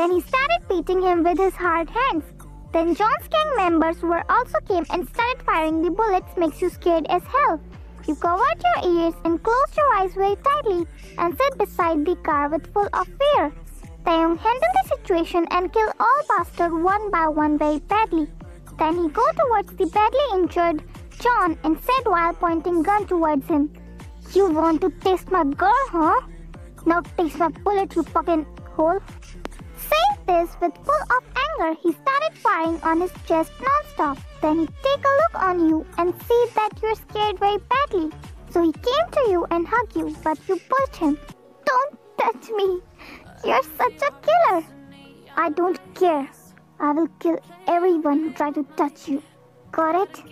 Then he started beating him with his hard hands. Then John's gang members were also came and started firing the bullets, makes you scared as hell. You covered your ears and closed your eyes very tightly and sat beside the car with full of fear. Taehyung handled the situation and killed all bastards one by one very badly. Then he go towards the badly injured John and said while pointing gun towards him, You want to taste my girl, huh? Now taste my bullet, you fucking hole. This with full of anger, he started firing on his chest non-stop. Then he take a look on you and see that you're scared very badly. So he came to you and hugged you, but you pushed him. Don't touch me. You're such a killer. I don't care. I will kill everyone who try to touch you. Got it?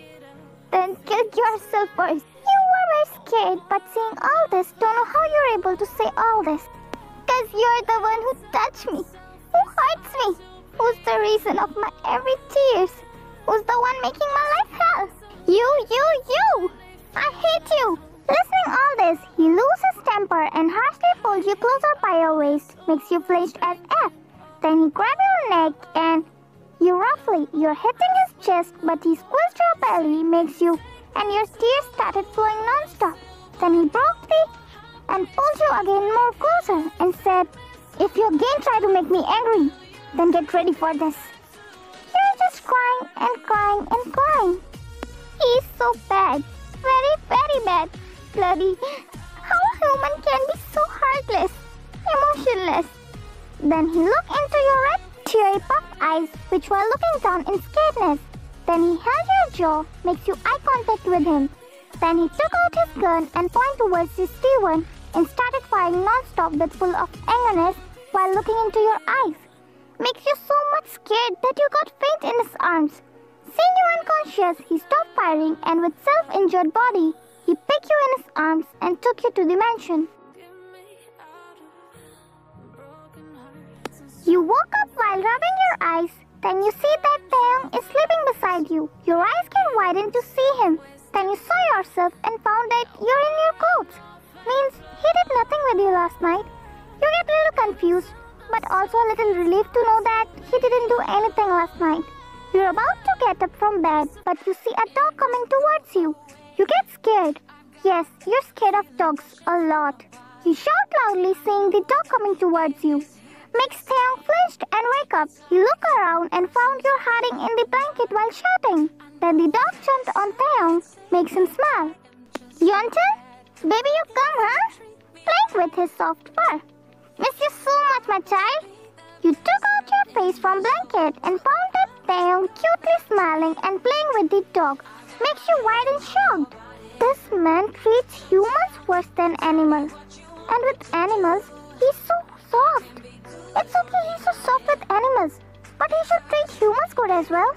Then kill yourself first. You were very scared, but seeing all this, don't know how you're able to say all this. Cause you're the one who touched me. Hurts me? Who's the reason of my every tears? Who's the one making my life hell? You, you, you! I hate you! Listening all this, he loses temper and harshly pulls you closer by your waist, makes you flinch as F. Then he grabs your neck and you roughly, you're hitting his chest, but he squeezed your belly, makes you, and your tears started flowing non-stop. Then he broke the and pulled you again more closer and said, If you again try to make me angry, then get ready for this. You're just crying and crying and crying. He's so bad. Very, very bad. Bloody. How a human can be so heartless, emotionless? Then he looked into your red, teary puffed eyes, which were looking down in scaredness. Then he held your jaw, makes you eye contact with him. Then he took out his gun and pointed towards the Steven and started firing non-stop with full of angerness while looking into your eyes. Makes you so much scared that you got faint in his arms. Seeing you unconscious, he stopped firing and with self-injured body, he picked you in his arms and took you to the mansion. You woke up while rubbing your eyes. Then you see that Taehyung is sleeping beside you. Your eyes get widened to see him. Then you saw yourself and found that you're in your clothes. Means he did nothing with you last night. You get a little confused, but also a little relieved to know that he didn't do anything last night. You're about to get up from bed, but you see a dog coming towards you. You get scared. Yes, you're scared of dogs a lot. You shout loudly, seeing the dog coming towards you. Makes Taehyung flinched and wake up. He look around and found you hiding in the blanket while shouting. Then the dog jumped on Taehyung, makes him smile. Yeontan, baby you come, huh? Playing with his soft fur. Miss you so much, my child. You took out your face from blanket and found that Taehyung cutely smiling and playing with the dog. Makes you wide and shocked. This man treats humans worse than animals. And with animals, he's so soft. It's okay, he's so soft with animals, but he should treat humans good as well.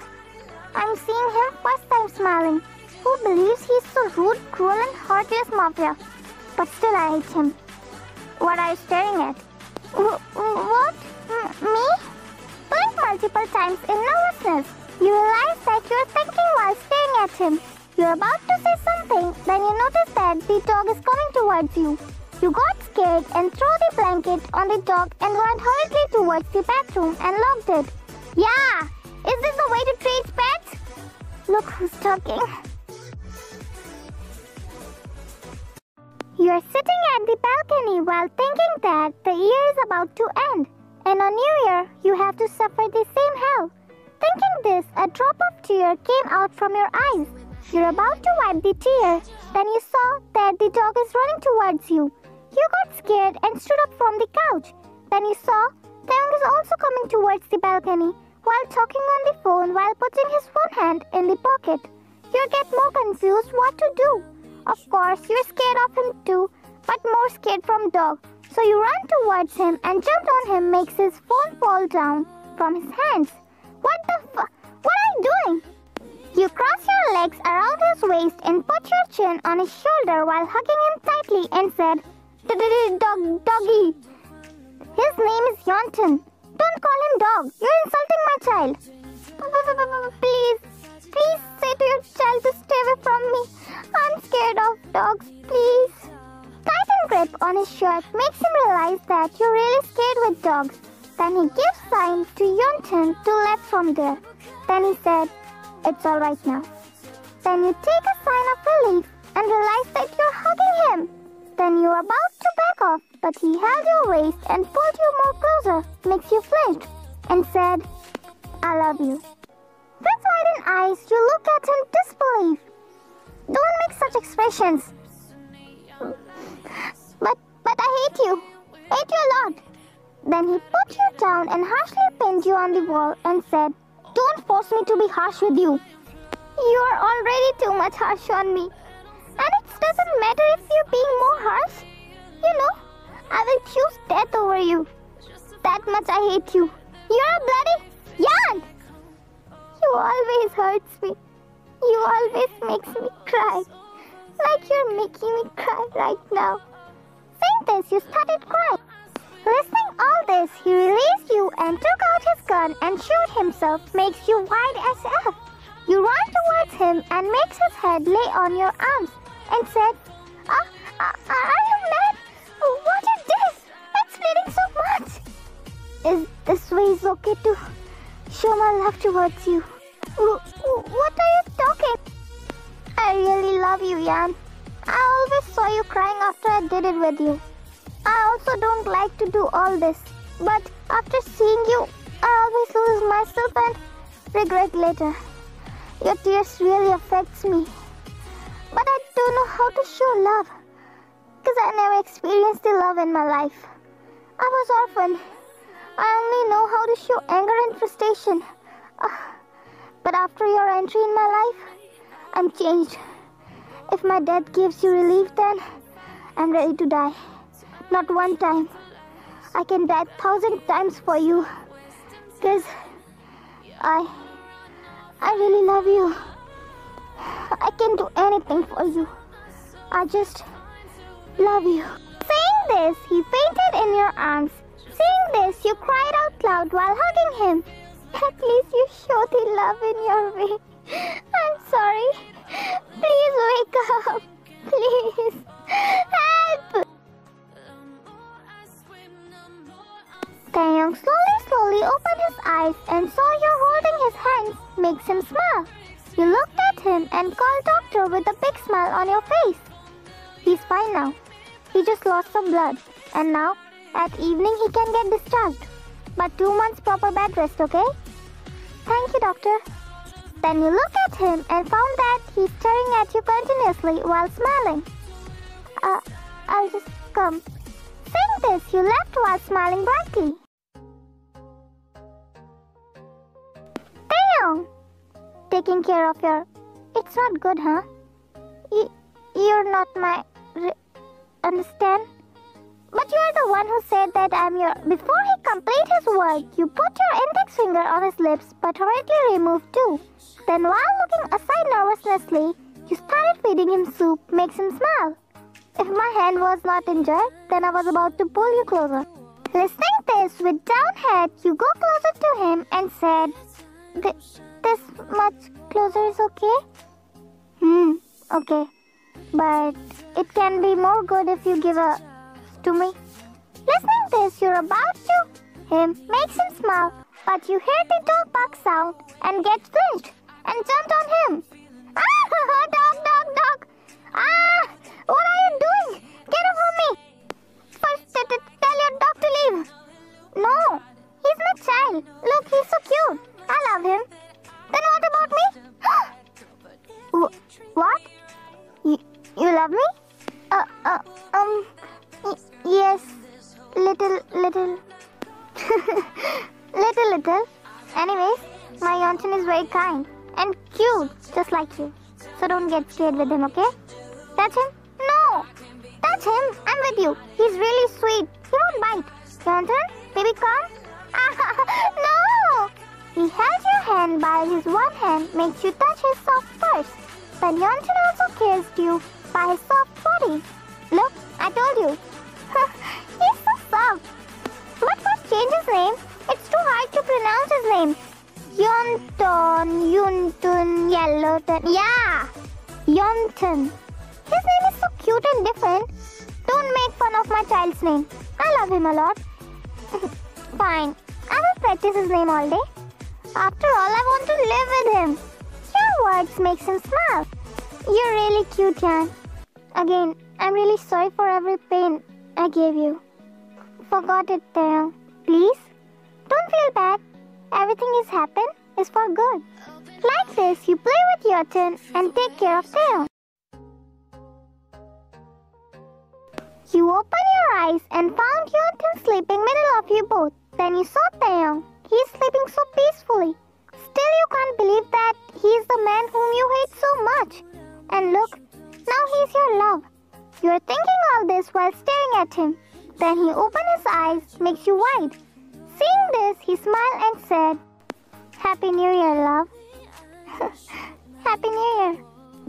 I'm seeing him first time smiling. Who believes he's so rude, cruel, and heartless mafia? But still, I hate him. What are you staring at? What? Me? Blink multiple times in nervousness. You realize that you're thinking while staring at him. You're about to say something, then you notice that the dog is coming towards you. You got scared and threw the blanket on the dog and ran hurriedly towards the bathroom and locked it. Yeah! Is this the way to treat pets? Look who's talking. You're sitting at the balcony while thinking that the year is about to end. And on New Year, you have to suffer the same hell. Thinking this, a drop of tear came out from your eyes. You're about to wipe the tear. Then you saw that the dog is running towards you. You got scared and stood up from the couch. Then you saw Taehyung is also coming towards the balcony while talking on the phone while putting his one hand in the pocket. You get more confused what to do. Of course, you're scared of him too, but more scared from dog. So you run towards him and jumped on him makes his phone fall down from his hands. What the f- What are you doing? You cross your legs around his waist and put your chin on his shoulder while hugging him tightly and said, Dog, doggy. His name is Yeontan. Don't call him dog. You're insulting my child. Please, please to your to stay away from me. I'm scared of dogs, please. Tight grip on his shirt makes him realize that you're really scared with dogs. Then he gives sign to Yunchen to left from there. Then he said, It's alright now. Then you take a sign of relief and realize that you're hugging him. Then you're about to back off, but he held your waist and pulled you more closer, makes you flinch, and said, I love you. With widened eyes, expressions. But, but I hate you. Hate you a lot. Then he put you down and harshly pinned you on the wall and said, Don't force me to be harsh with you. You are already too much harsh on me. And it doesn't matter if you're being more harsh. You know, I will choose death over you. That much I hate you. You're a bloody Jan! You always hurts me. You always makes me cry. Like you're making me cry right now. Saying this, you started crying. Listening all this, he released you and took out his gun and shot himself, makes you white as F. You run towards him and makes his head lay on your arms and said, uh, uh, Are you mad? What is this? It's bleeding so much. Is this way is okay to show my love towards you? What? I really love you, Yan. I always saw you crying after I did it with you. I also don't like to do all this, but after seeing you, I always lose myself and regret later. Your tears really affects me. But I don't know how to show love, because I never experienced the love in my life. I was orphaned. I only know how to show anger and frustration. Uh, but after your entry in my life, I'm changed. If my death gives you relief, then I'm ready to die. Not one time. I can die thousand times for you. Because I. I really love you. I can do anything for you. I just love you. Saying this, he fainted in your arms. Seeing this, you cried out loud while hugging him. At least you show the love in your way. Sorry. Please wake up. Please. Help. Taehyung slowly, slowly opened his eyes and saw you holding his hands makes him smile. You looked at him and called doctor with a big smile on your face. He's fine now. He just lost some blood. And now, at evening, he can get discharged. But two months proper bed rest, okay? Thank you, doctor. Then you look at him and found that he's staring at you continuously while smiling. Uh, I'll just come. Saying this, you left while smiling brightly. Damn! Taking care of your... It's not good, huh? You, you're not my... Understand? But you are the one who said that I'm your... Before he complete his work, you put your index finger on his lips but hurriedly removed too. Then while looking aside nervously, you started feeding him soup, makes him smile. If my hand was not injured, then I was about to pull you closer. Listening this with down head, you go closer to him and said, This much closer is okay? Hmm, okay. But it can be more good if you give a to me. Listening this, you're about to him makes him smile, but you hear the dog bark sound and get flinched and jumped on him. Ah, dog, dog, dog. Ah, what are you doing? Get off from me. First, t- t- tell your dog to leave. No, he's my child. Look, he's so cute. I love him. Then what about me? what? You, you love me? Yes, little, little. little, little. Anyways, my Yonchen is very kind and cute, just like you. So don't get scared with him, okay? Touch him? No! Touch him! I'm with you. He's really sweet. He won't bite. Yonchen, baby, come. no! He held your hand by his one hand, makes you touch his soft purse. Then Yonchen also kissed you by his soft body. Look, I told you. He's so soft. But first change his name. It's too hard to pronounce his name. Yonton, Yuntun, Yellowton. Yeah, Yonton. His name is so cute and different. Don't make fun of my child's name. I love him a lot. Fine, I will practice his name all day. After all, I want to live with him. Your words makes him smile. You're really cute, Yan. Again, I'm really sorry for every pain I gave you. Forgot it, Taehyung. Please, don't feel bad. Everything is happened is for good. Like this, you play with your tin and take care of Taehyung. You open your eyes and found your tin sleeping middle of you both. Then you saw Taehyung. He's sleeping so peacefully. Still, you can't believe that he's the man whom you hate so much. And look, now he's your love. You're thinking all this while staring at him. Then he opened his eyes, makes you wide. Seeing this, he smiled and said, Happy New Year, love. Happy New Year.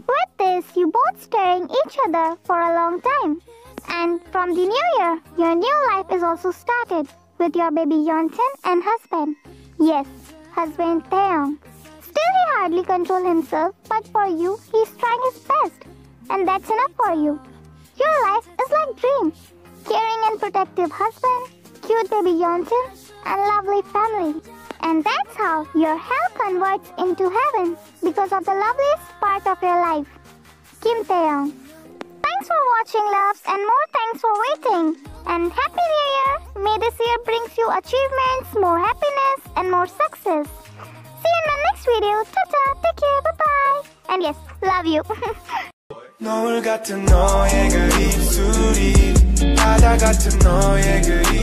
With this, you both staring each other for a long time. And from the new year, your new life is also started with your baby Yeontan and husband. Yes, husband Taehyung. Still, he hardly control himself, but for you, he's trying his best. And that's enough for you. Your life is like dream. Caring and protective husband, cute baby Yeontan, and lovely family. And that's how your hell converts into heaven because of the loveliest part of your life. Kim Taehyung. Thanks for watching, loves, and more thanks for waiting. And Happy New Year! May this year brings you achievements, more happiness, and more success. See you in my next video. Ta-ta, take care, bye-bye. And yes, love you. 노을 같은 너의 그 입술이 바다 같은 너의 그 입...